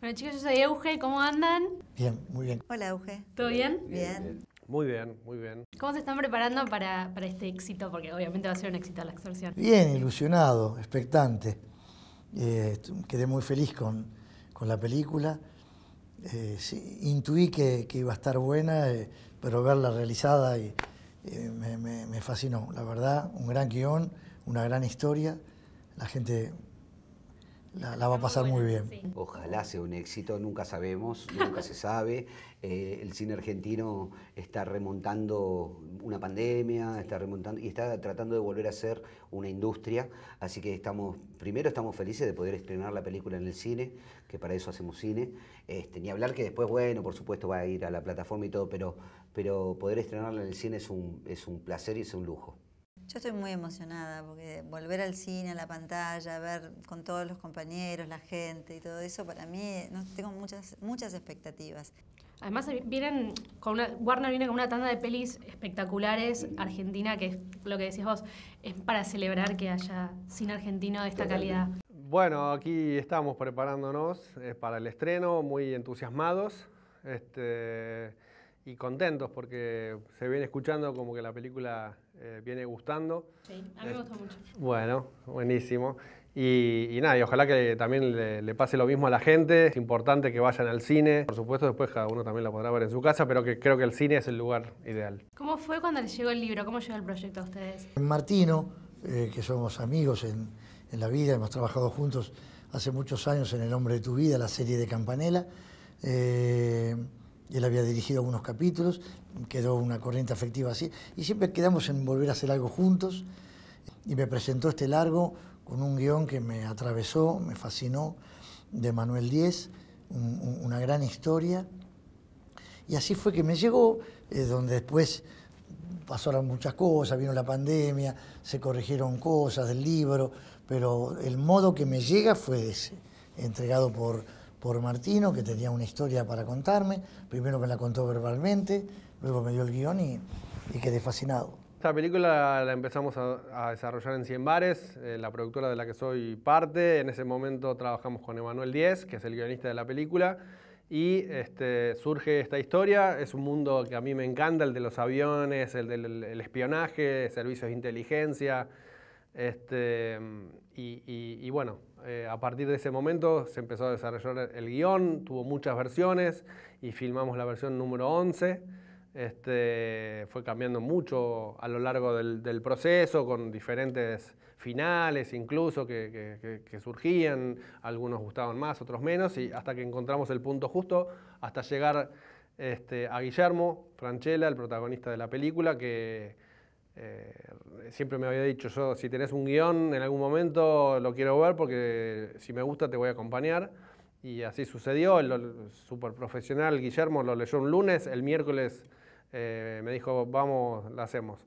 Bueno chicos, yo soy Euge, ¿cómo andan? Bien, muy bien. Hola, Euge. ¿Todo bien? Bien. Muy bien, muy bien. ¿Cómo se están preparando para, para este éxito? Porque obviamente va a ser un éxito la extorsión. Bien, ilusionado, expectante. Eh, quedé muy feliz con, con la película. Eh, sí, intuí que, que iba a estar buena, eh, pero verla realizada y, eh, me, me- me fascinó. La verdad, un gran guion, una gran historia. La gente la, la va a pasar muy bien. Sí. Ojalá sea un éxito, nunca sabemos, nunca se sabe. Eh, el cine argentino está remontando una pandemia, está remontando y está tratando de volver a ser una industria. Así que estamos, primero estamos felices de poder estrenar la película en el cine, que para eso hacemos cine. Este, ni hablar que después, bueno, por supuesto va a ir a la plataforma y todo, pero, pero poder estrenarla en el cine es un, es un placer y es un lujo. Yo estoy muy emocionada porque volver al cine, a la pantalla, ver con todos los compañeros, la gente y todo eso, para mí no, tengo muchas, muchas expectativas. Además vienen con una, Warner viene con una tanda de pelis espectaculares Argentina, que es lo que decías vos, es para celebrar que haya cine argentino de esta calidad. Bueno, aquí estamos preparándonos eh, para el estreno, muy entusiasmados este, y contentos porque se viene escuchando como que la película eh, viene gustando. Sí, a mí me gustó mucho. Bueno, buenísimo. Y, y nada, y ojalá que también le, le pase lo mismo a la gente. Es importante que vayan al cine. Por supuesto, después cada uno también lo podrá ver en su casa, pero que creo que el cine es el lugar ideal. ¿Cómo fue cuando les llegó el libro? ¿Cómo llegó el proyecto a ustedes? Martino, eh, que somos amigos en, en la vida, hemos trabajado juntos hace muchos años en El hombre de tu vida, la serie de Campanella. Eh, él había dirigido algunos capítulos, quedó una corriente afectiva así, y siempre quedamos en volver a hacer algo juntos. Y me presentó este largo con un guion que me atravesó, me fascinó, de Manuel Díez, un- un- una gran historia. Y así fue que me llegó, eh, donde después pasaron muchas cosas, vino la pandemia, se corrigieron cosas del libro, pero el modo que me llega fue ese, entregado por, por Martino, que tenía una historia para contarme, primero me la contó verbalmente, luego me dio el guion y, y quedé fascinado. Esta película la empezamos a, a desarrollar en 100 bares, eh, la productora de la que soy parte. En ese momento trabajamos con Emanuel Díez, que es el guionista de la película. Y este, surge esta historia. Es un mundo que a mí me encanta, el de los aviones, el del el espionaje, servicios de inteligencia. Este, y, y- y bueno, eh, a partir de ese momento se empezó a desarrollar el guion, tuvo muchas versiones y filmamos la versión número 11. Este, fue cambiando mucho a lo largo del, proceso, con diferentes finales incluso que surgían, algunos gustaban más, otros menos, y hasta que encontramos el punto justo, hasta llegar este, a Guillermo Franchella, el protagonista de la película, que eh, siempre me había dicho yo, si tenés un guion en algún momento lo quiero ver porque si me gusta te voy a acompañar. Y así sucedió, el súper profesional Guillermo lo leyó un lunes, el miércoles eh, me dijo, vamos, la hacemos.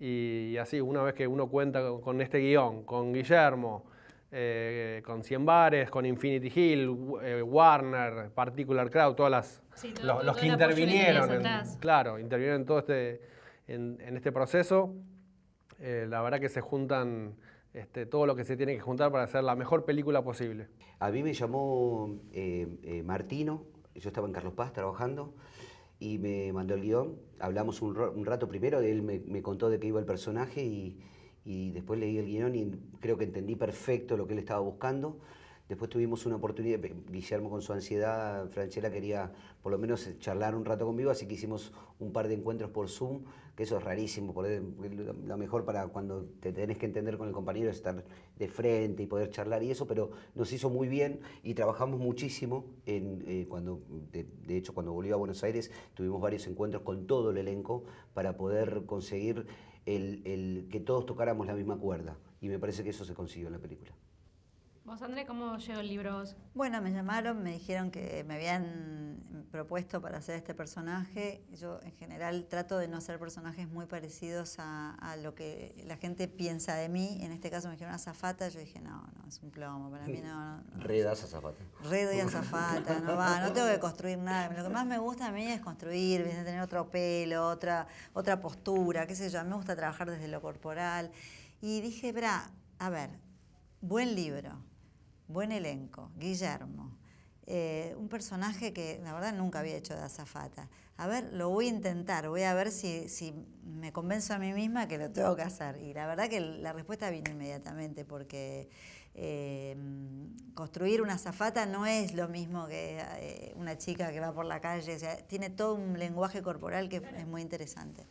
Y, y así, una vez que uno cuenta con, con este guion, con Guillermo, eh, con Cien Bares, con Infinity Hill, eh, Warner, Particular Crowd, todas las, Sí, todo- los, todo los que el intervinieron, en- claro, intervinieron en todo este, en, en este proceso. Eh, la verdad que se juntan este, todo lo que se tiene que juntar para hacer la mejor película posible. A mí me llamó eh, eh, Martino, yo estaba en Carlos Paz trabajando y me mandó el guion. Hablamos un, un rato primero, él me, me contó de qué iba el personaje y, y después leí el guion y creo que entendí perfecto lo que él estaba buscando. Después tuvimos una oportunidad, Guillermo con su ansiedad, Franchella quería por lo menos charlar un rato conmigo, así que hicimos un par de encuentros por Zoom, que eso es rarísimo, poder- lo mejor para cuando te tenés que entender con el compañero es estar de frente y poder charlar y eso, pero nos hizo muy bien y trabajamos muchísimo, en, eh, cuando, de, de hecho cuando volvió a Buenos Aires tuvimos varios encuentros con todo el elenco para poder conseguir el, el que todos tocáramos la misma cuerda y me parece que eso se consiguió en la película. Vos, André, ¿cómo llegó el libro vos? Bueno, me llamaron, me dijeron que me habían propuesto para hacer este personaje. Yo en general trato de no hacer personajes muy parecidos a, a lo que la gente piensa de mí. En este caso me dijeron azafata, yo dije, no, no, es un plomo, para mí no. no, no. Redas a Zapata. Redo y azafata, no va, no tengo que construir nada. Lo que más me gusta a mí es construir, tener otro pelo, otra, otra postura, qué sé yo. A mí me gusta trabajar desde lo corporal. Y dije, bra, a ver, buen libro, buen elenco, Guillermo. eh, un personaje que la verdad nunca había hecho de azafata. A ver, lo voy a intentar, voy a ver si, me convenzo a mí misma que lo tengo que hacer. Y la verdad que la respuesta vino inmediatamente, porque eh, construir una azafata no es lo mismo que eh, una chica que va por la calle, tiene todo un lenguaje corporal que es muy interesante.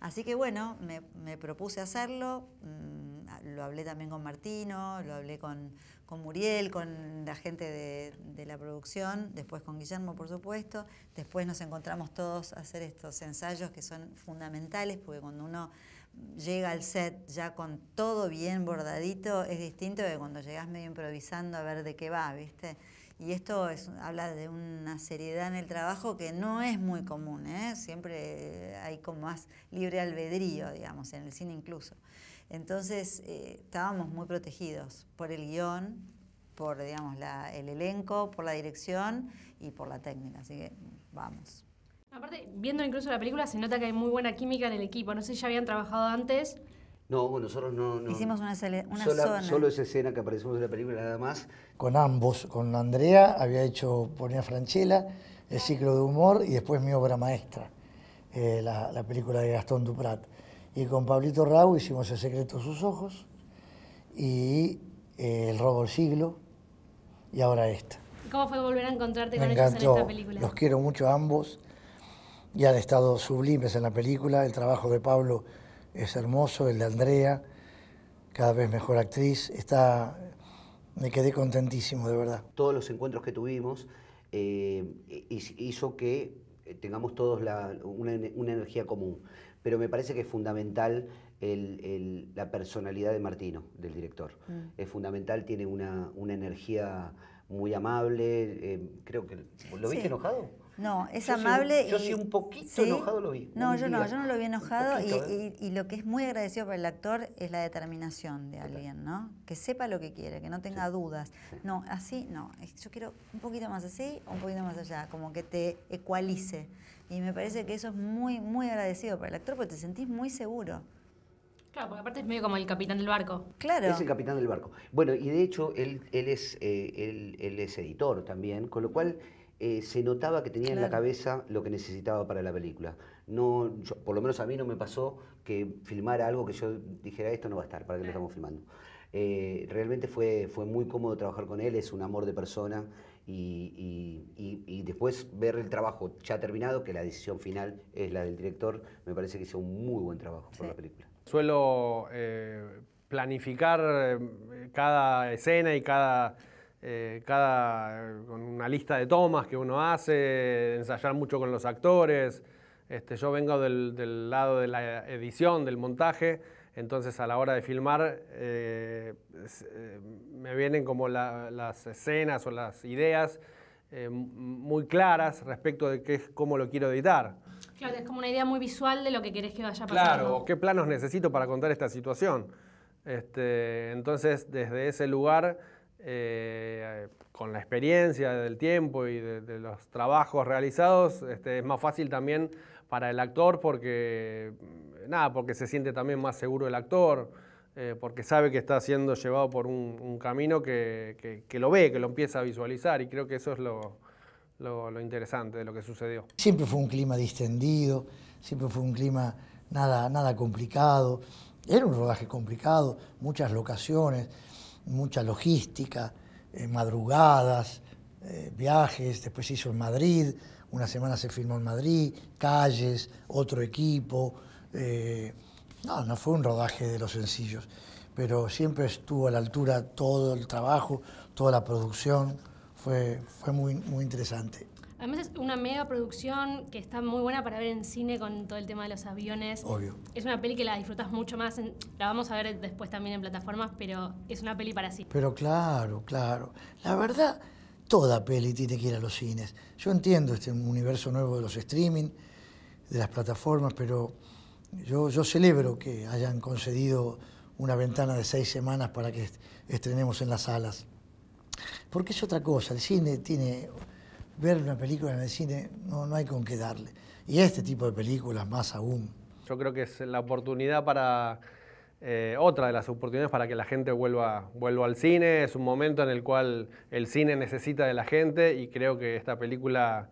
Así que bueno, me, propuse hacerlo, mm, lo hablé también con Martino, lo hablé con, Muriel, con la gente de, la producción, después con Guillermo, por supuesto. Después nos encontramos todos a hacer estos ensayos que son fundamentales, porque cuando uno llega al set ya con todo bien bordadito, es distinto de cuando llegas medio improvisando a ver de qué va, ¿viste? Y esto es, habla de una seriedad en el trabajo que no es muy común, ¿eh? siempre hay como más libre albedrío, digamos, en el cine incluso. Entonces eh, estábamos muy protegidos por el guion, por digamos, el elenco, por la dirección y por la técnica, así que vamos. Aparte, viendo incluso la película, se nota que hay muy buena química en el equipo. No sé si ya habían trabajado antes, no, nosotros no, Hicimos una, una zona. Solo esa escena que aparecimos en la película, nada más. Con ambos, con Andrea había hecho Ponía Franchella, el ciclo de humor y después mi obra maestra, eh, la, película de Gastón Duprat. Y con Pablito Rau hicimos El secreto de sus ojos y eh, El robo del siglo y ahora esta. ¿Cómo fue volver a encontrarte con ellos en esta película? Los quiero mucho a ambos y han estado sublimes en la película. El trabajo de Pablo es hermoso, el de Andrea, cada vez mejor actriz, está, me quedé contentísimo, de verdad. Todos los encuentros que tuvimos eh, hizo que tengamos todos una, energía común, pero me parece que es fundamental la personalidad de Martino, del director. Mm. Es fundamental, tiene una, energía muy amable, eh, creo que... ¿Lo viste enojado? No, es amable. yo sí un poquito enojado lo vi. No, yo no, yo no lo vi enojado y, lo que es muy agradecido para el actor es la determinación de alguien, ¿no? Que sepa lo que quiere, que no tenga dudas. No, así no. Yo quiero un poquito más así o un poquito más allá, como que te ecualice. Y me parece que eso es muy, muy agradecido para el actor porque te sentís muy seguro. Claro, porque aparte es medio como el capitán del barco. Claro. Es el capitán del barco. Bueno, y de hecho él, él, es, eh, él, él es editor también, con lo cual eh, se notaba que tenía en la cabeza lo que necesitaba para la película. No, por lo menos a mí no me pasó que filmara algo que yo dijera esto no va a estar, para que lo estamos filmando. Eh, realmente fue, fue muy cómodo trabajar con él, es un amor de persona y, y, después ver el trabajo ya terminado, que la decisión final es la del director, me parece que hizo un muy buen trabajo por la película. Suelo eh, planificar cada escena y cada eh, cada, con una lista de tomas que uno hace, ensayar mucho con los actores. Este, yo vengo del, lado de la edición, del montaje, entonces a la hora de filmar eh, eh, me vienen como las escenas o las ideas muy claras respecto de qué, cómo lo quiero editar. Claro, es como una idea muy visual de lo que querés que vaya a pasar. Claro, qué planos necesito para contar esta situación. Este, entonces, desde ese lugar eh, con la experiencia del tiempo y de, los trabajos realizados, este, es más fácil también para el actor porque, nada, porque se siente también más seguro el actor, eh, porque sabe que está siendo llevado por un, camino que, lo ve, que lo empieza a visualizar y creo que eso es lo, lo, interesante de lo que sucedió. Siempre fue un clima distendido, siempre fue un clima nada, nada complicado, era un rodaje complicado, muchas locaciones mucha logística, eh, madrugadas, eh, viajes, después se hizo en Madrid, una semana se filmó en Madrid, calles, otro equipo. Eh, no, no fue un rodaje de los sencillos, pero siempre estuvo a la altura todo el trabajo, toda la producción, fue, fue muy, muy interesante. Además es una mega producción que está muy buena para ver en cine con todo el tema de los aviones. Obvio. Es una peli que la disfrutas mucho más. la vamos a ver después también en plataformas, pero es una peli para sí. Pero claro, claro. La verdad, toda peli tiene que ir a los cines. Yo entiendo este universo nuevo de los streaming, de las plataformas, pero yo, yo celebro que hayan concedido una ventana de seis semanas para que estrenemos en las salas. Porque es otra cosa, el cine tiene ver una película en el cine no, no hay con qué darle. Y este tipo de películas más aún. Yo creo que es la oportunidad para eh, otra de las oportunidades para que la gente vuelva, vuelva al cine. Es un momento en el cual el cine necesita de la gente y creo que esta película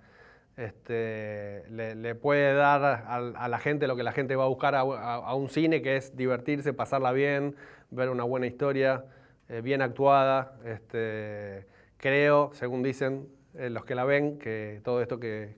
este, le, puede dar a, la gente lo que la gente va a buscar a, un cine, que es divertirse, pasarla bien, ver una buena historia, eh, bien actuada. Este, creo, según dicen eh, los que la ven, que todo esto que,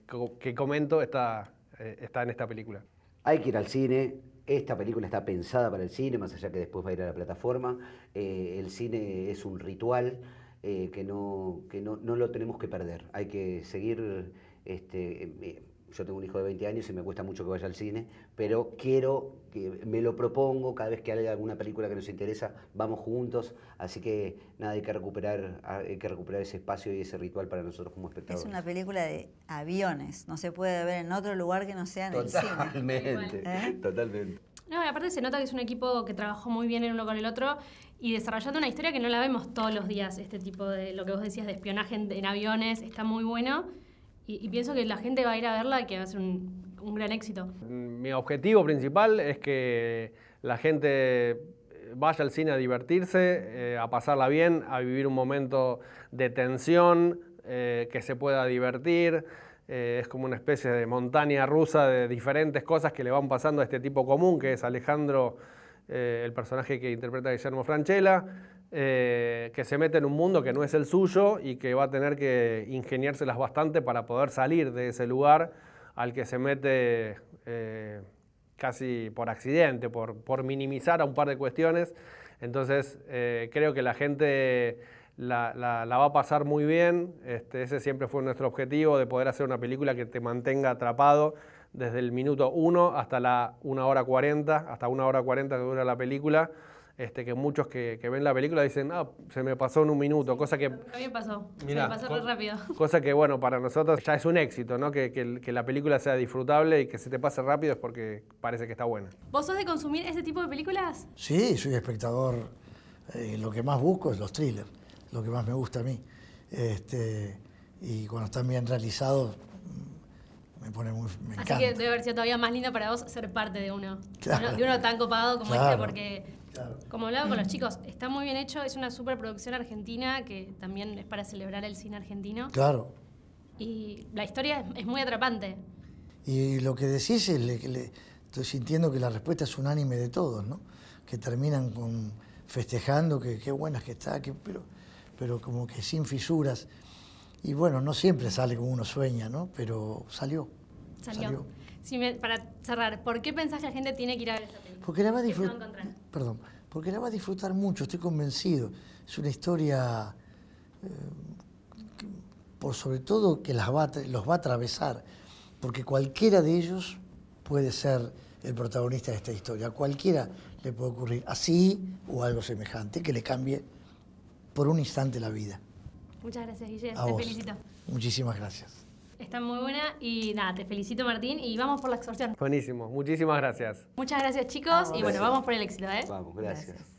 comento está, está en esta película. Hay que ir al cine, esta película está pensada para el cine, más allá que después va a ir a la plataforma. Eh, el cine es un ritual eh, que, no, que no, no, lo tenemos que perder. Hay que seguir este, eh, yo tengo un hijo de 20 años y me cuesta mucho que vaya al cine, pero quiero, que me lo propongo, cada vez que haya alguna película que nos interesa, vamos juntos, así que nada, hay que recuperar, hay que recuperar ese espacio y ese ritual para nosotros como espectadores. Es una película de aviones, no se puede ver en otro lugar que no sea en el cine. Totalmente, ¿Eh? totalmente. No, y aparte se nota que es un equipo que trabajó muy bien el uno con el otro y desarrollando una historia que no la vemos todos los días, este tipo de, lo que vos decías de espionaje en aviones, está muy bueno y, pienso que la gente va a ir a verla y que va a ser un, gran éxito. Mi objetivo principal es que la gente vaya al cine a divertirse, eh, a pasarla bien, a vivir un momento de tensión, eh, que se pueda divertir. Eh, es como una especie de montaña rusa de diferentes cosas que le van pasando a este tipo común, que es Alejandro, el personaje que interpreta Guillermo Franchella. Eh, que se mete en un mundo que no es el suyo y que va a tener que ingeniárselas bastante para poder salir de ese lugar al que se mete eh, casi por accidente, por, minimizar a un par de cuestiones. Entonces, eh, creo que la gente la, va a pasar muy bien. Este, ese siempre fue nuestro objetivo, de poder hacer una película que te mantenga atrapado desde el minuto 1 hasta la 1 hora 40, hasta una hora 40 que dura la película. Este, que muchos que, ven la película dicen, ah, se me pasó en un minuto, cosa que... A mí me pasó, se me pasó muy rápido. Cosa que, bueno, para nosotros ya es un éxito, ¿no? Que, que, la película sea disfrutable y que se te pase rápido es porque parece que está buena. ¿Vos sos de consumir ese tipo de películas? Sí, soy espectador. Eh, lo que más busco es los thrillers, lo que más me gusta a mí. Este, y cuando están bien realizados, mm, me pone muy... Me Así que debe haber sido todavía más lindo para vos ser parte de uno. De, uno, tan copado como este, porque como hablaba con los chicos, está muy bien hecho, es una superproducción argentina que también es para celebrar el cine argentino. Claro. Y la historia es, muy atrapante. Y lo que decís, es, le, estoy sintiendo que la respuesta es unánime de todos, ¿no? Que terminan con, festejando que qué buena que está, que, pero, pero como que sin fisuras. Y bueno, no siempre sale como uno sueña, ¿no? Pero salió. Salió. para cerrar, ¿por qué pensás que la gente tiene que ir a ver esta película? Porque la va a disfrutar. Perdón, porque la va a disfrutar mucho, estoy convencido. Es una historia, eh, por sobre todo, que las va, los va a atravesar, porque cualquiera de ellos puede ser el protagonista de esta historia. A cualquiera le puede ocurrir así o algo semejante que le cambie por un instante la vida. Muchas gracias, Guillermo. Te felicito. Muchísimas gracias. Está muy buena y nada, te felicito Martín y vamos por la extorsión. Buenísimo, muchísimas gracias. Muchas gracias chicos y bueno, vamos por el éxito, ¿eh? Vamos, gracias.